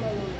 Mama